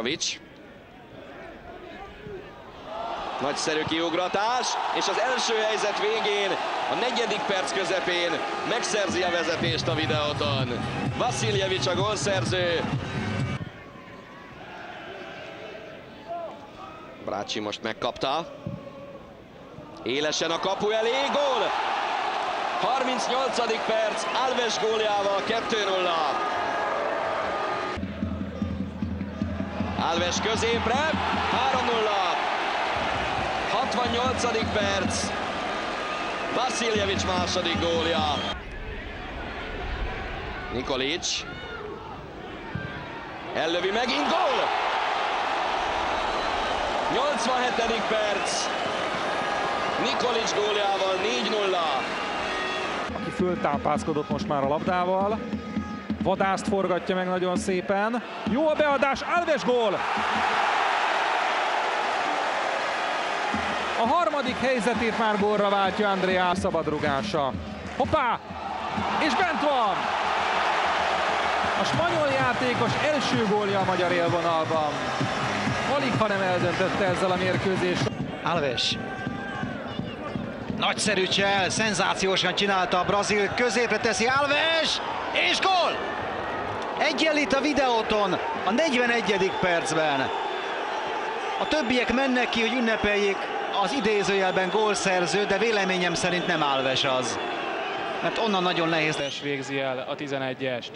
Mitrovic. Nagyszerű kiugratás, és az első helyzet végén, a negyedik perc közepén megszerzi a vezetést a videóton. Vasiljevic a gólszerző. Brácsi most megkapta. Élesen a kapu elé, gól! 38. perc, Alves góljával 2-0. Alves középre, 3-0. 68. perc. Vasiljevic második gólja. Nikolic. Ellövi megint gól! 87. perc. Nikolic góljával 4-0. aki föltápászkodott most már a labdával. Vadászt forgatja meg nagyon szépen. Jó a beadás, Alves gól! A harmadik helyzetét már gólra váltja Andrea szabadrugása. Hoppá! És bent van! A spanyol játékos első gólja a magyar élvonalban. Alig, ha nem eldöntötte ezzel a mérkőzés. Alves. Nagyszerű csel, szenzációsan csinálta a brazil, középre teszi Alves, és gól! Egyenlít a videóton a 41. percben. A többiek mennek ki, hogy ünnepeljék az idézőjelben gólszerző, de véleményem szerint nem Alves az. Mert onnan nagyon nehéz. Es végzi el a 11-est.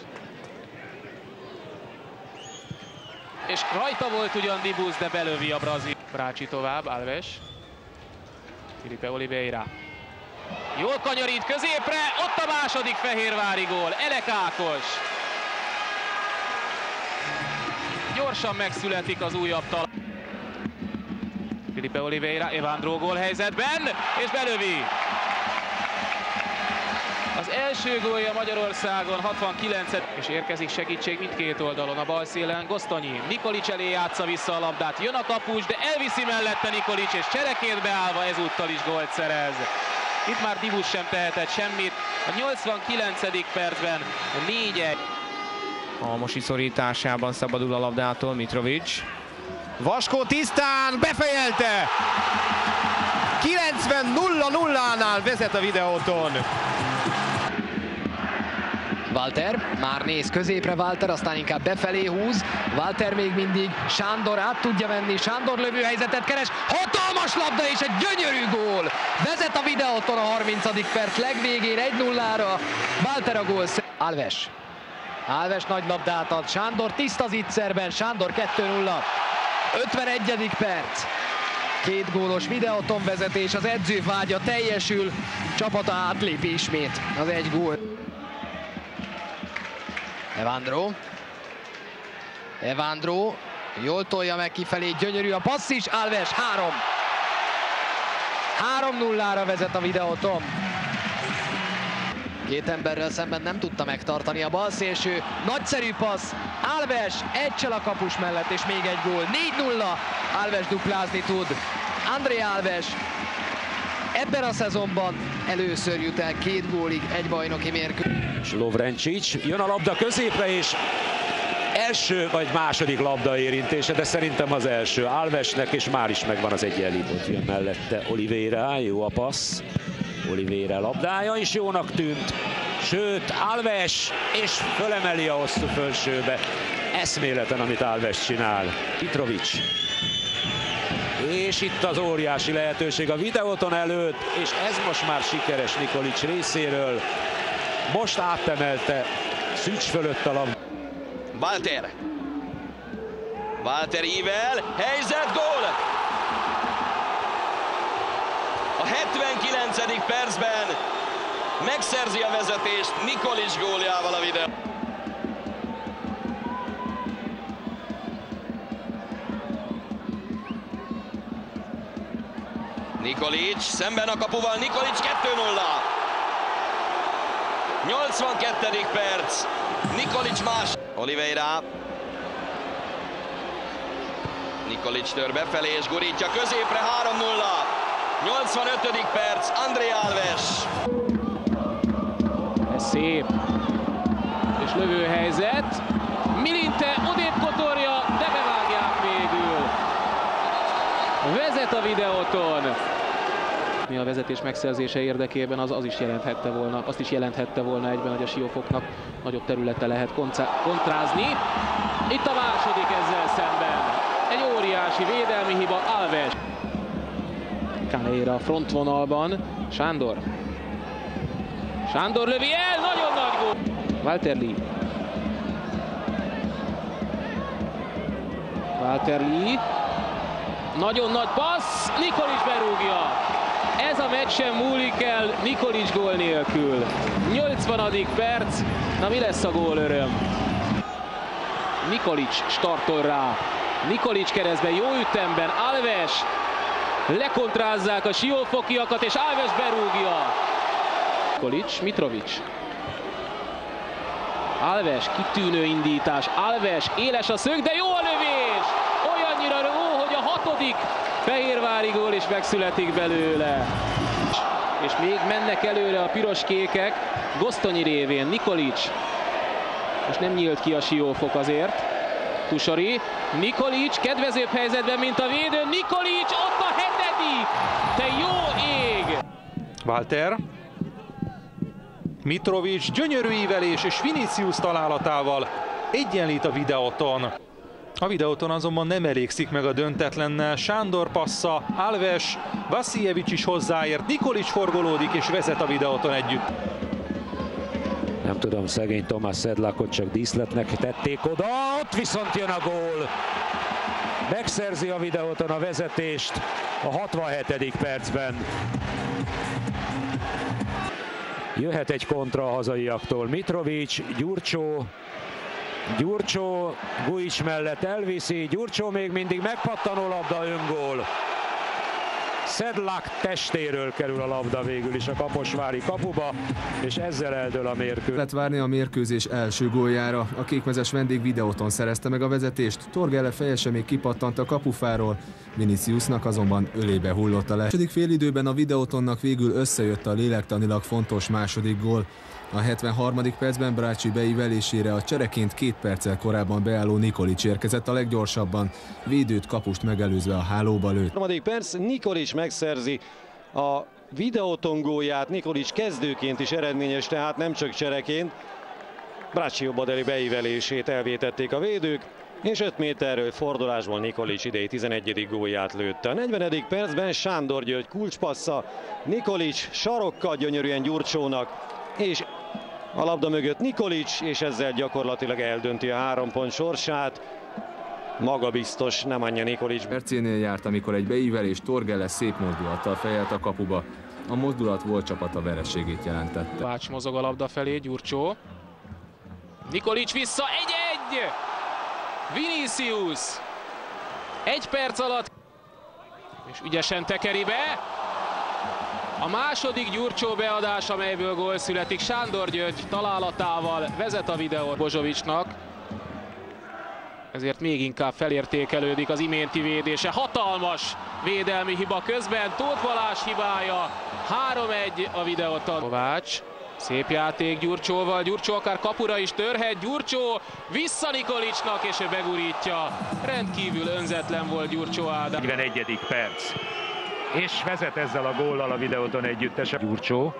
És rajta volt ugyan Dibusz, de belövi a brazil. Brácsi tovább, Alves. Filipe Oliveira. Jól kanyarít középre, ott a második Fehérvári gól. Elek Ákos. Gyorsan megszületik az újabb talán. Filipe Oliveira, Evandro gól helyzetben, és belövi. Az első gólja Magyarországon 69 és érkezik segítség mindkét oldalon a bal szélen. Gosztonyi, Nikolic elé játsza vissza a labdát, jön a kapus, de elviszi mellette Nikolic, és cserekét beállva ezúttal is gólt szerez. Itt már Divus sem tehetett semmit. A 89. percben 4-1. A mosi szorításában szabadul a labdától Mitrovic. Vaskó tisztán befejelte! 90 0 0 nál vezet a videóton. Walter már néz középre Walter, aztán inkább befelé húz. Walter még mindig Sándor át tudja venni, Sándor lövőhelyzetet keres. Hatalmas labda és egy gyönyörű gól! Vezet a videóton a 30. perc legvégén 1-0-ra. Walter a gól. Alves. Alves nagy labdát ad. Sándor tiszta zicserben. Sándor 2-0. 51. perc. Két gólos videóton vezetés, az edző vágya teljesül, csapata átlépi ismét az egy gól. Evandro. Evandro. Jól tolja meg kifelé, gyönyörű a passz is, Alves 3. 3-0-ra vezet a videóton. Két emberrel szemben nem tudta megtartani a bal szélső. Nagyszerű passz. Alves egysel a kapus mellett, és még egy gól. 4-0. Alves duplázni tud. André Alves ebben a szezonban először jut el két gólig egy bajnoki mérkőzés. Lovrencsics jön a labda középre, és első vagy második labda érintése, de szerintem az első Alvesnek, és már is megvan az egyenlítőt. Jön mellette Oliveira, jó a passz. Oliveira labdája is jónak tűnt. Sőt, Alves, és fölemeli a hosszú fölsőbe. Eszméleten, amit Alves csinál. Mitrovic. És itt az óriási lehetőség a videóton előtt, és ez most már sikeres Nikolic részéről. Most átemelte Szücs fölött a labda. Walter. Walter ível, helyzet, gól! A 79. percben megszerzi a vezetést Nikolic góljával a videó. Nikolic szemben a kapuval, Nikolic 2-0. 82. perc. Nikolic más. Oliveira. Nikolic tör befelé és gurítja középre 3-0. 85. perc. André Alves. Ez szép. És lövőhelyzet. Milinte odébb kotorja, de bevágják. vezet a videóton. A vezetés megszerzése érdekében az, az is jelenthette volna, azt is jelenthette volna egyben, hogy a Siófoknak nagyobb területe lehet kontrázni. Itt a második ezzel szemben. Egy óriási védelmi hiba, Alves. Kaleira a frontvonalban, Sándor. Sándor lövi el, nagyon nagy gól. Walter Lee. Walter Lee. Nagyon nagy passz, Nikolic berúgja. Meccs sem múlik el Nikolic gól nélkül. 80. perc, na mi lesz a gól öröm? Nikolic startol rá. Nikolic keresztben, jó ütemben, Alves lekontrázzák a siófokiakat, és Alves berúgja. Nikolic, Mitrovic. Alves, kitűnő indítás, Alves, éles a szög, de jó a lövés! Olyannyira jó, hogy a hatodik Fehérvári gól is megszületik belőle. És még mennek előre a piros-kékek, Gosztonyi révén, Nikolic. Most nem nyílt ki a siófok azért. Tusori, Nikolic kedvezőbb helyzetben, mint a védő. Nikolic, ott a hetedik! Te jó ég! Walter. Mitrovic gyönyörű ívelés és Vinicius találatával egyenlít a videóton. A videóton azonban nem elégszik meg a döntetlennel. Sándor passza, Alves, Vasiljevic is hozzáért, Nikolic forgolódik és vezet a videóton együtt. Nem tudom, szegény Tomás Szedlákot csak díszletnek tették oda, ott viszont jön a gól. Megszerzi a videóton a vezetést a 67. percben. Jöhet egy kontra a hazaiaktól. Mitrovic, Gyurcsó, Gyurcsó Guics mellett elviszi, Gyurcsó még mindig megpattanó labda, öngól. Szedlak testéről kerül a labda végül is a Kaposvári kapuba, és ezzel eldől a mérkőzés. Lehet várni a mérkőzés első góljára. A kékmezes vendég videóton szerezte meg a vezetést, Torgele feje sem még kipattant a kapufáról, Viniciusnak azonban ölébe hullott a le. A második félidőben a videótonnak végül összejött a lélektanilag fontos második gól. A 73. percben Brácsi beívelésére a csereként két perccel korábban beálló Nikolic érkezett a leggyorsabban, védőt kapust megelőzve a hálóba lőtt. Harmadik perc, Nikolic megszerzi a videótongóját, Nikolic kezdőként is eredményes, tehát nem csak csereként. Brácsi jobbadeli beívelését elvétették a védők, és 5 méterről fordulásból Nikolic idei 11. gólját lőtte. A 40. percben Sándor György kulcspassza, Nikolic sarokkal gyönyörűen Gyurcsónak, és a labda mögött Nikolic, és ezzel gyakorlatilag eldönti a három pont sorsát. Maga biztos, nem anyja Nikolic. Percénél járt, amikor egy beívelés Torgele szép mozdulattal fejelt a kapuba. A mozdulat volt csapata vereségét jelentette. Vács mozog a labda felé, Gyurcsó. Nikolic vissza, egy-egy! Vinicius! Egy perc alatt. És ügyesen tekeri be. A második Gyurcsó beadás, amelyből gól születik. Sándor György találatával vezet a videót Bozsovicsnak. Ezért még inkább felértékelődik az iménti védése. Hatalmas védelmi hiba közben. Tóth Balázs hibája. 3-1 a videóton. Kovács. Szép játék Gyurcsóval, Gyurcsó akár kapura is törhet, Gyurcsó vissza Nikolicsnak, és ő begurítja. Rendkívül önzetlen volt Gyurcsó Ádám. 41. perc. És vezet ezzel a góllal a videóton együttese. Gyurcsó.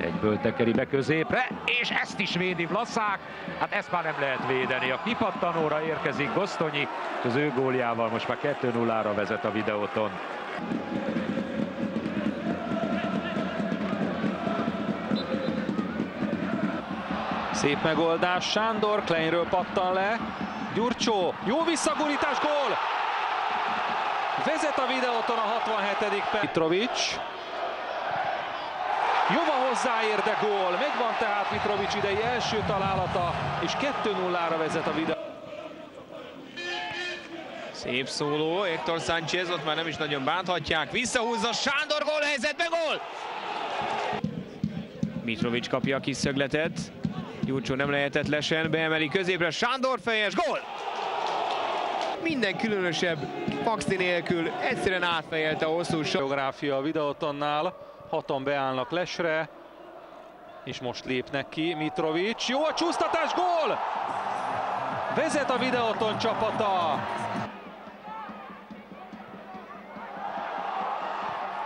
Egyből tekeri be középre, és ezt is védi Vlaszák. Hát ezt már nem lehet védeni. A kipattanóra érkezik Gosztonyi, az ő góljával most már 2-0-ra vezet a videóton. Szép megoldás, Sándor Kleinről pattan le, Gyurcsó, jó visszagurítás, gól! Vezet a videóton a 67. perc. Mitrovic. Jova hozzáér, de gól. Megvan tehát Mitrovic idei első találata, és 2-0-ra vezet a videó. Szép szóló, Héctor Sánchez, ott már nem is nagyon bánthatják. Visszahúzza Sándor gól helyzetbe, gól! Mitrovic kapja a kis szögletet. Gyurcsó nem lehetett lesen, beemeli középre, Sándor fejes, gól! minden különösebb faxi nélkül egyszerűen átfejelte a hosszú geográfia a videótonnál, hatan beállnak lesre, és most lépnek ki Mitrovic, jó a csúsztatás, gól! Vezet a videóton csapata!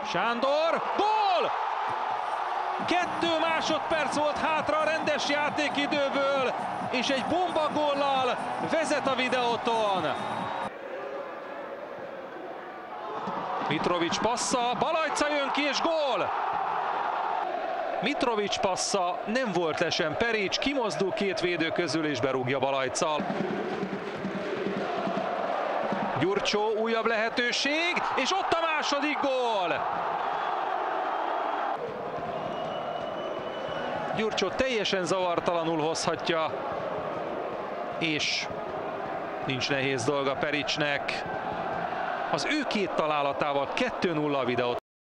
Sándor, gól! Kettő másodperc volt hátra a rendes játékidőből és egy bomba góllal vezet a videóton. Mitrovic passza, Balajca jön ki és gól! Mitrovic passza, nem volt lesen Perics, kimozdul két védő közül és berúgja Balajccal. Gyurcsó újabb lehetőség, és ott a második gól! Gyurcsó teljesen zavartalanul hozhatja, és nincs nehéz dolga Pericsnek. Az ő két találatával 2-0 a videót